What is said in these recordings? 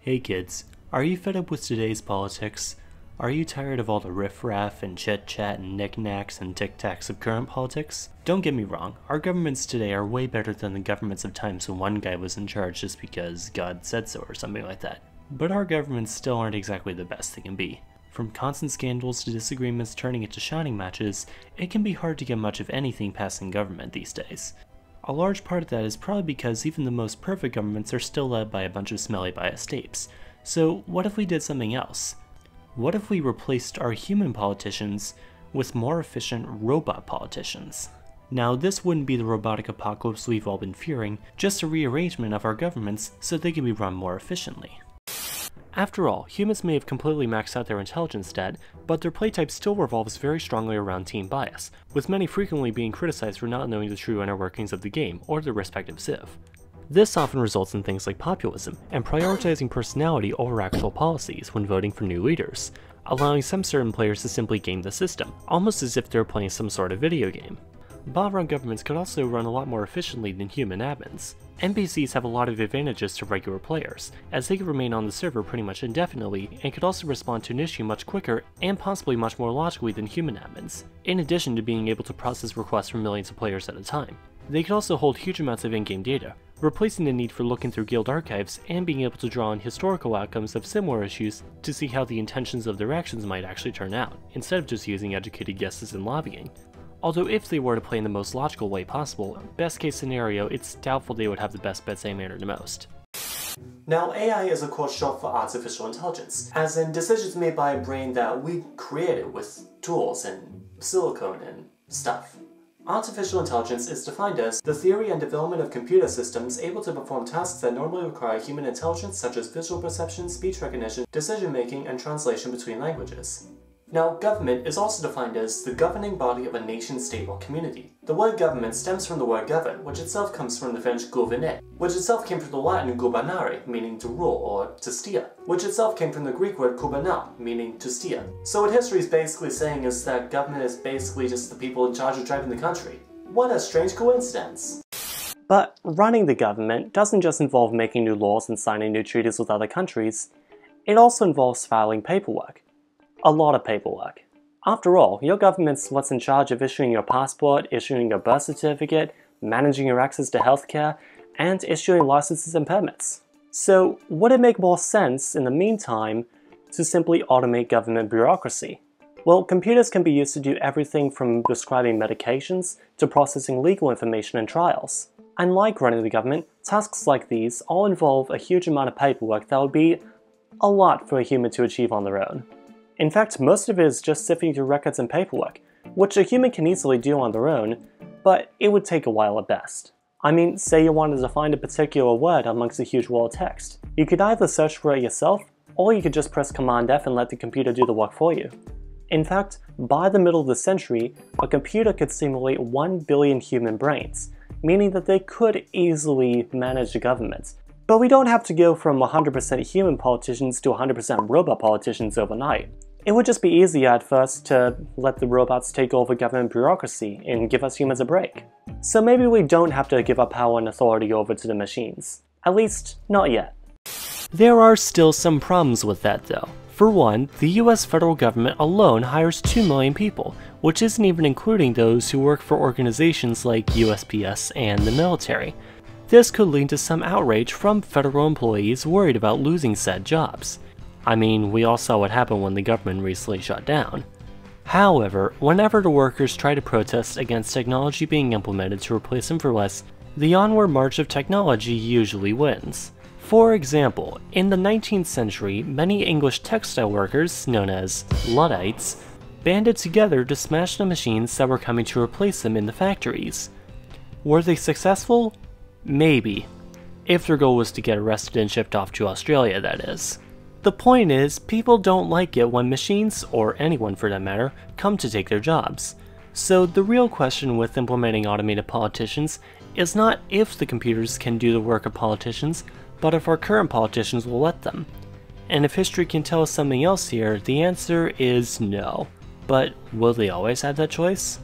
Hey kids, are you fed up with today's politics? Are you tired of all the riffraff and chit chat and knickknacks and tic tacs of current politics? Don't get me wrong, our governments today are way better than the governments of times when one guy was in charge just because God said so or something like that. But our governments still aren't exactly the best they can be. From constant scandals to disagreements turning into shouting matches, it can be hard to get much of anything passing government these days. A large part of that is probably because even the most perfect governments are still led by a bunch of smelly biased apes. So what if we did something else? What if we replaced our human politicians with more efficient robot politicians? Now, this wouldn't be the robotic apocalypse we've all been fearing, just a rearrangement of our governments so they can be run more efficiently. After all, humans may have completely maxed out their intelligence stat, but their playtype still revolves very strongly around team bias, with many frequently being criticized for not knowing the true inner workings of the game or their respective civ. This often results in things like populism and prioritizing personality over actual policies when voting for new leaders, allowing some certain players to simply game the system, almost as if they're playing some sort of video game. Bot-run governments could also run a lot more efficiently than human admins. NPCs have a lot of advantages to regular players, as they could remain on the server pretty much indefinitely and could also respond to an issue much quicker and possibly much more logically than human admins, in addition to being able to process requests from millions of players at a time. They could also hold huge amounts of in-game data, replacing the need for looking through guild archives and being able to draw on historical outcomes of similar issues to see how the intentions of their actions might actually turn out, instead of just using educated guesses and lobbying. Although if they were to play in the most logical way possible, best case scenario, it's doubtful they would have the best bets aim the most. Now, AI is of course short for artificial intelligence, as in decisions made by a brain that we created with tools and silicone and stuff. Artificial intelligence is defined as the theory and development of computer systems able to perform tasks that normally require human intelligence such as visual perception, speech recognition, decision making, and translation between languages. Now, government is also defined as the governing body of a nation, state, or community. The word government stems from the word govern, which itself comes from the French gouverner, which itself came from the Latin gubernare, meaning to rule or to steer, which itself came from the Greek word kubernao, meaning to steer. So what history is basically saying is that government is basically just the people in charge of driving the country. What a strange coincidence. But running the government doesn't just involve making new laws and signing new treaties with other countries, it also involves filing paperwork a lot of paperwork. After all, your government's what's in charge of issuing your passport, issuing your birth certificate, managing your access to healthcare, and issuing licenses and permits. So, would it make more sense, in the meantime, to simply automate government bureaucracy? Well, computers can be used to do everything from prescribing medications to processing legal information and trials. Unlike running the government, tasks like these all involve a huge amount of paperwork that would be a lot for a human to achieve on their own. In fact, most of it is just sifting through records and paperwork, which a human can easily do on their own, but it would take a while at best. I mean, say you wanted to find a particular word amongst a huge wall of text. You could either search for it yourself, or you could just press Command F and let the computer do the work for you. In fact, by the middle of the century, a computer could simulate 1 billion human brains, meaning that they could easily manage the government. But we don't have to go from 100% human politicians to 100% robot politicians overnight. It would just be easier at first to let the robots take over government bureaucracy and give us humans a break. So maybe we don't have to give our power and authority over to the machines. At least, not yet. There are still some problems with that though. For one, the US federal government alone hires 2 million people, which isn't even including those who work for organizations like USPS and the military. This could lead to some outrage from federal employees worried about losing said jobs. I mean, we all saw what happened when the government recently shut down. However, whenever the workers try to protest against technology being implemented to replace them for less, the onward march of technology usually wins. For example, in the 19th century, many English textile workers, known as Luddites, banded together to smash the machines that were coming to replace them in the factories. Were they successful? Maybe. If their goal was to get arrested and shipped off to Australia, that is. The point is, people don't like it when machines, or anyone for that matter, come to take their jobs. So the real question with implementing automated politicians is not if the computers can do the work of politicians, but if our current politicians will let them. And if history can tell us something else here, the answer is no. But will they always have that choice?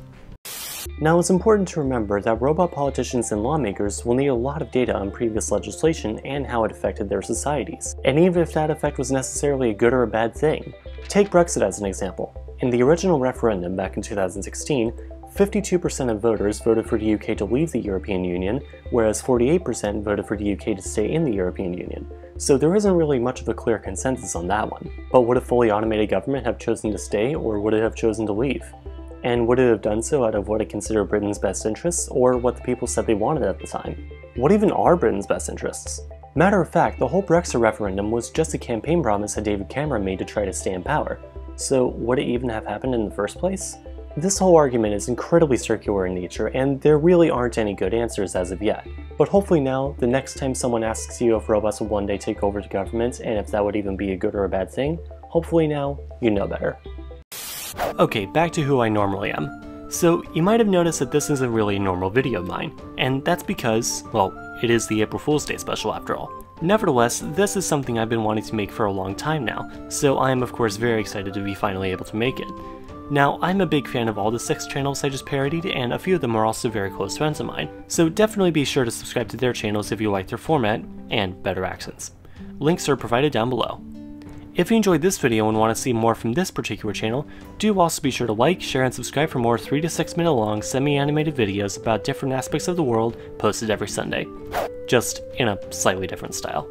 Now it's important to remember that robot politicians and lawmakers will need a lot of data on previous legislation and how it affected their societies, and even if that effect was necessarily a good or a bad thing. Take Brexit as an example. In the original referendum back in 2016, 52% of voters voted for the UK to leave the European Union, whereas 48% voted for the UK to stay in the European Union. So there isn't really much of a clear consensus on that one. But would a fully automated government have chosen to stay, or would it have chosen to leave? And would it have done so out of what it considered Britain's best interests, or what the people said they wanted at the time? What even are Britain's best interests? Matter of fact, the whole Brexit referendum was just a campaign promise that David Cameron made to try to stay in power. So would it even have happened in the first place? This whole argument is incredibly circular in nature, and there really aren't any good answers as of yet. But hopefully now, the next time someone asks you if robots will one day take over the government and if that would even be a good or a bad thing, hopefully now, you know better. Okay, back to who I normally am. So, you might have noticed that this isn't really a normal video of mine, and that's because, well, it is the April Fool's Day special after all. Nevertheless, this is something I've been wanting to make for a long time now, so I am of course very excited to be finally able to make it. Now, I'm a big fan of all the six channels I just parodied, and a few of them are also very close friends of mine, so definitely be sure to subscribe to their channels if you like their format, and better accents. Links are provided down below. If you enjoyed this video and want to see more from this particular channel, do also be sure to like, share, and subscribe for more 3 to 6 minute long semi-animated videos about different aspects of the world posted every Sunday. Just in a slightly different style.